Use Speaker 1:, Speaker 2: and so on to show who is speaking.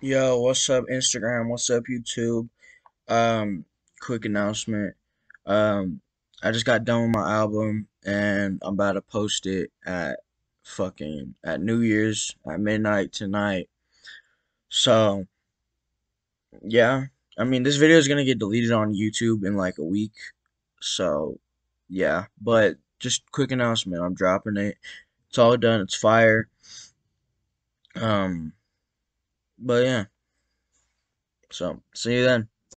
Speaker 1: Yo, what's up, Instagram? What's up, YouTube? Um, quick announcement. Um, I just got done with my album and I'm about to post it at fucking at New Year's at midnight tonight. So, yeah. I mean, this video is gonna get deleted on YouTube in like a week. So, yeah. But just quick announcement. I'm dropping it. It's all done. It's fire. Um, but yeah. So, see you then.